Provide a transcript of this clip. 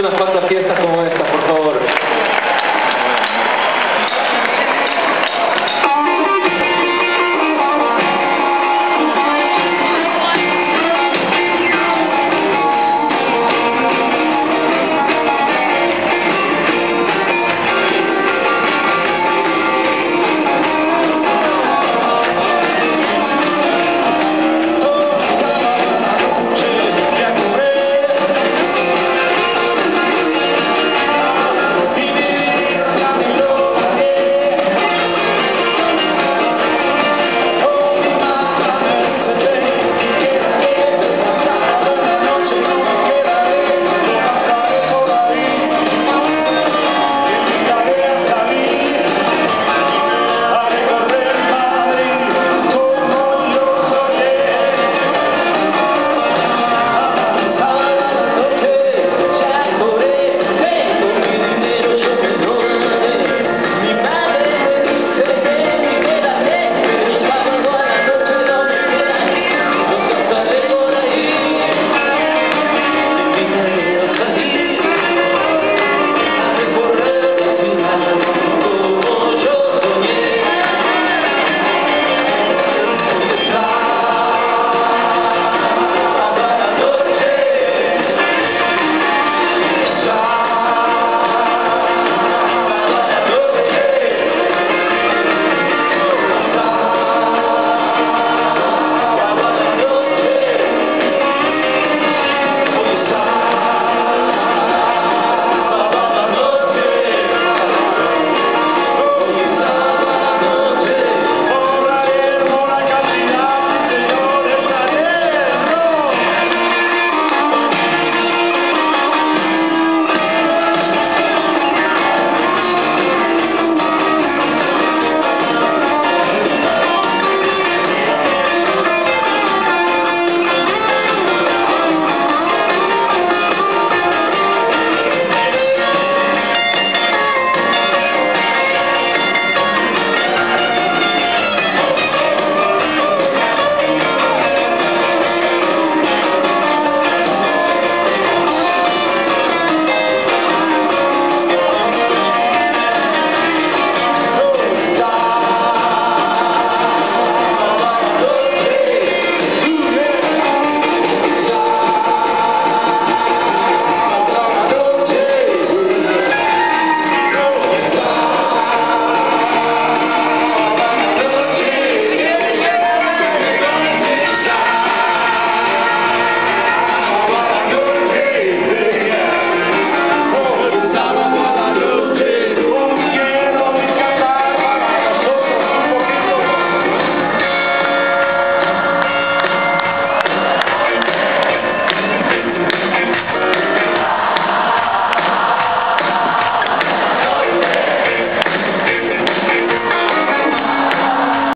unas cuantas fiestas